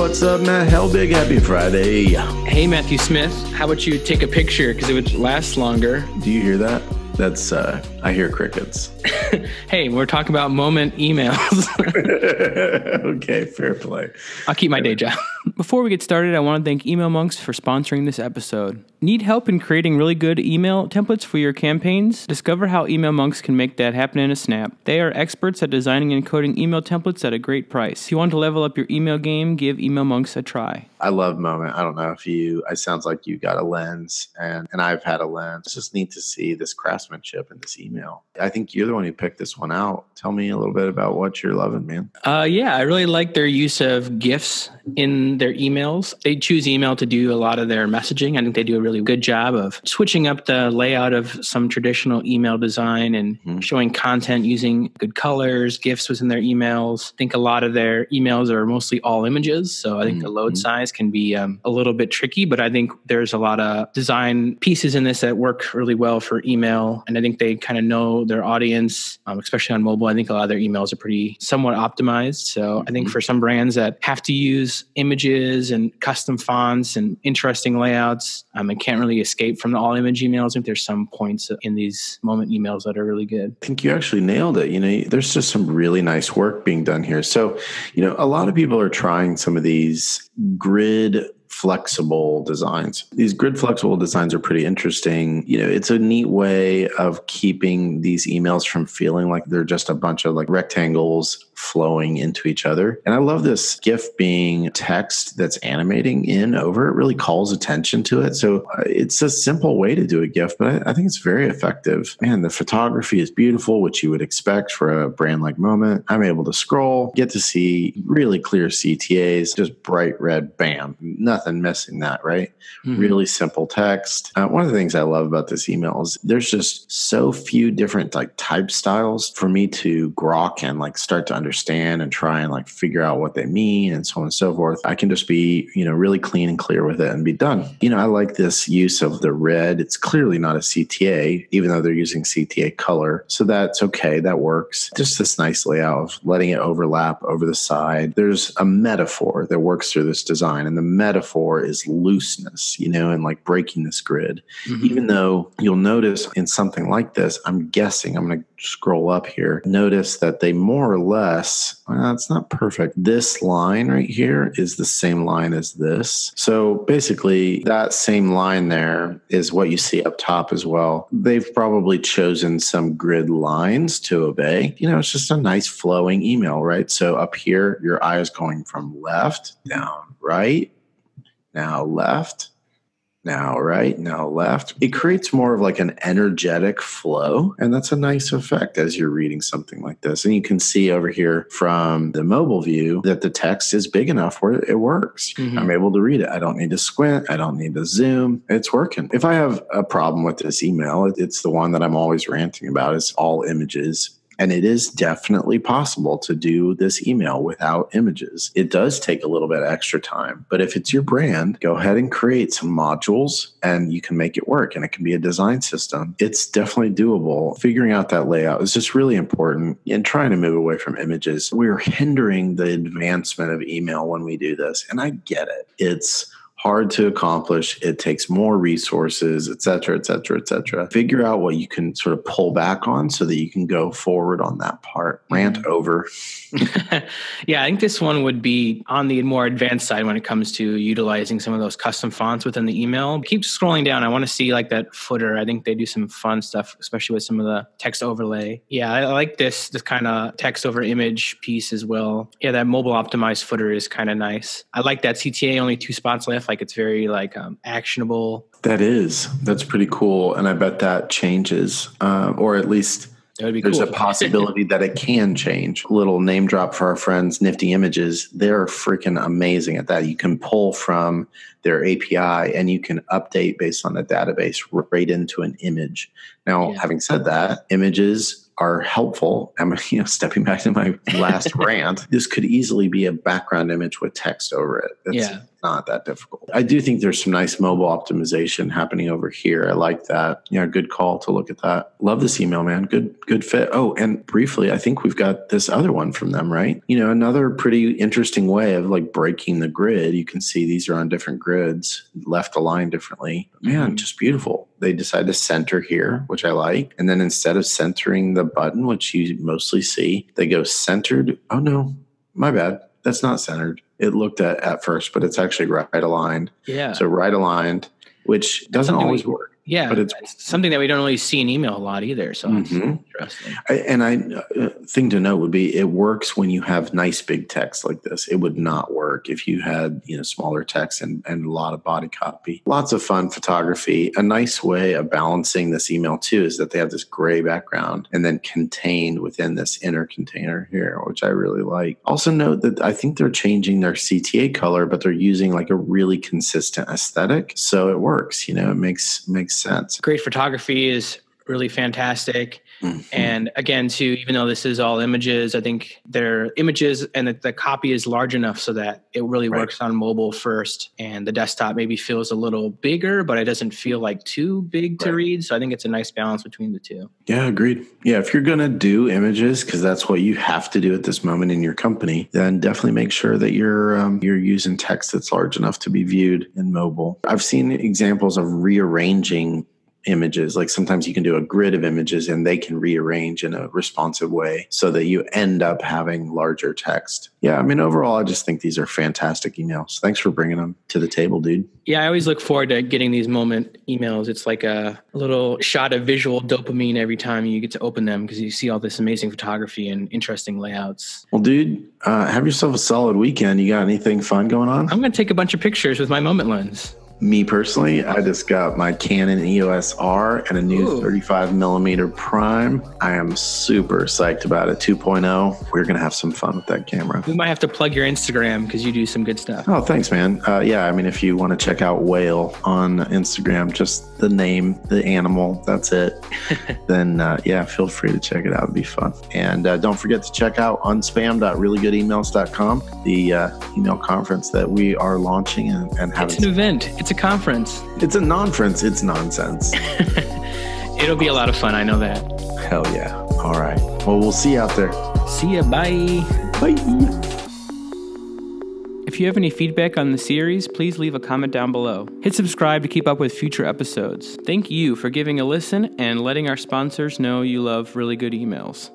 what's up, Matt Helbig? Happy Friday. Hey, Matthew Smith. How about you take a picture because it would last longer? Do you hear that? That's uh I hear crickets. hey, we're talking about moment emails. okay, fair play. I'll keep my day job. Before we get started, I want to thank Email Monks for sponsoring this episode. Need help in creating really good email templates for your campaigns? Discover how Email Monks can make that happen in a snap. They are experts at designing and coding email templates at a great price. If you want to level up your email game, give Email Monks a try. I love Moment. I don't know if you, it sounds like you got a lens and, and I've had a lens. It's just neat to see this craftsmanship in this email. I think you're the one who picked this one out. Tell me a little bit about what you're loving, man. Uh, yeah, I really like their use of GIFs in their emails. They choose email to do a lot of their messaging. I think they do a really good job of switching up the layout of some traditional email design and mm-hmm. showing content using good colors, GIFs within their emails. I think a lot of their emails are mostly all images. So I think mm-hmm. the load mm-hmm. size can be um, a little bit tricky, but I think there's a lot of design pieces in this that work really well for email. And I think they kind of know their audience, um, especially on mobile. I think a lot of their emails are pretty somewhat optimized. So I think mm-hmm. for some brands that have to use images and custom fonts and interesting layouts. Um, I can't really escape from the all image emails. I think there's some points in these moment emails that are really good. I think you actually nailed it. You know, there's just some really nice work being done here. So, you know, a lot of people are trying some of these grid flexible designs. These grid flexible designs are pretty interesting. You know, it's a neat way of keeping these emails from feeling like they're just a bunch of like rectangles flowing into each other. And I love this GIF being text that's animating in over. It really calls attention to it. So uh, it's a simple way to do a GIF, but I, I think it's very effective. Man, the photography is beautiful, which you would expect for a brand like Moment. I'm able to scroll, get to see really clear CTAs, just bright red, bam, nothing missing that, right? Mm-hmm. Really simple text. Uh, one of the things I love about this email is there's just so few different like type styles for me to grok and like start to understand understand and try and like figure out what they mean and so on and so forth. I can just be, you know, really clean and clear with it and be done. You know, I like this use of the red. It's clearly not a CTA, even though they're using CTA color. So that's okay. That works. Just this nice layout of letting it overlap over the side. There's a metaphor that works through this design, and the metaphor is looseness, you know, and like breaking this grid. Mm-hmm. Even though you'll notice in something like this, I'm guessing, I'm going to scroll up here, notice that they more or less, well, it's not perfect. This line right here is the same line as this. So basically, that same line there is what you see up top as well. They've probably chosen some grid lines to obey. You know, it's just a nice flowing email, right? So up here, your eye is going from left down, right, now left, now right, now left. It creates more of like an energetic flow. And that's a nice effect as you're reading something like this. And you can see over here from the mobile view that the text is big enough where it works. Mm-hmm. I'm able to read it. I don't need to squint. I don't need to zoom. It's working. If I have a problem with this email, it's the one that I'm always ranting about is all images and it is definitely possible to do this email without images. It does take a little bit extra time, but if it's your brand, go ahead and create some modules and you can make it work. And it can be a design system. It's definitely doable. Figuring out that layout is just really important in trying to move away from images. We're hindering the advancement of email when we do this. And I get it. It's hard to accomplish. It takes more resources, et cetera, et cetera, et cetera. Figure out what you can sort of pull back on so that you can go forward on that part. Rant mm-hmm. over. yeah, I think this one would be on the more advanced side when it comes to utilizing some of those custom fonts within the email. Keep scrolling down. I want to see like that footer. I think they do some fun stuff, especially with some of the text overlay. Yeah, I like this this kind of text over image piece as well. Yeah, that mobile optimized footer is kind of nice. I like that CTA only two spots left like it's very like um, actionable. That is that's pretty cool, and I bet that changes, uh, or at least there's cool. a possibility that it can change. Little name drop for our friends, Nifty Images. They're freaking amazing at that. You can pull from their API and you can update based on the database right into an image. Now, yeah. having said that, images are helpful. I'm you know stepping back to my last rant. This could easily be a background image with text over it. That's, yeah, not that difficult. I do think there's some nice mobile optimization happening over here. I like that. Yeah, good call to look at that. Love this email, man. Good, good fit. Oh, and briefly, I think we've got this other one from them, right? You know, another pretty interesting way of like breaking the grid. You can see these are on different grids, left aligned differently. Man, mm-hmm. just beautiful. They decide to center here, which I like. And then instead of centering the button, which you mostly see, they go centered. Oh no, my bad. That's not centered it looked at at first, but it's actually right aligned. Yeah. So right aligned, which doesn't always we, work. Yeah, but it's, it's, something that we don't really see in email a lot either. So mm-hmm. interesting. I, and I uh, thing to note would be it works when you have nice big text like this. It would not work if you had you know smaller text and and a lot of body copy. Lots of fun photography. A nice way of balancing this email too is that they have this gray background and then contained within this inner container here, which I really like. Also note that I think they're changing their CTA color, but they're using like a really consistent aesthetic, so it works. You know, it makes makes sense. Great photography is really fantastic. Mm-hmm. And again, too, even though this is all images, I think they're images and the, the copy is large enough so that it really right. works on mobile first. And the desktop maybe feels a little bigger, but it doesn't feel like too big to right. read. So I think it's a nice balance between the two. Yeah, agreed. Yeah, if you're going to do images, because that's what you have to do at this moment in your company, then definitely make sure that you're um, you're using text that's large enough to be viewed in mobile. I've seen examples of rearranging images. Like sometimes you can do a grid of images and they can rearrange in a responsive way so that you end up having larger text. Yeah, I mean, overall, I just think these are fantastic emails. Thanks for bringing them to the table, dude. Yeah, I always look forward to getting these moment emails. It's like a, little shot of visual dopamine every time you get to open them because you see all this amazing photography and interesting layouts. Well, dude, uh, have yourself a solid weekend. You got anything fun going on? I'm going to take a bunch of pictures with my moment lens me personally, I just got my Canon EOS R and a new Ooh. 35 millimeter prime. I am super psyched about it. 2.0. We're gonna have some fun with that camera. We might have to plug your Instagram because you do some good stuff. Oh, thanks, man. Uh, yeah, I mean, if you want to check out Whale on Instagram, just the name, the animal, that's it. then uh, yeah, feel free to check it out. It'd be fun. And uh, don't forget to check out unspam.reallygoodemails.com, the uh, email conference that we are launching and, and having. It's an event. It's it's a conference. It's a non-ference. It's nonsense. It'll be a lot of fun. I know that. Hell yeah. All right. Well, we'll see you out there. See ya. Bye. Bye. If you have any feedback on the series, please leave a comment down below. Hit subscribe to keep up with future episodes. Thank you for giving a listen and letting our sponsors know you love really good emails.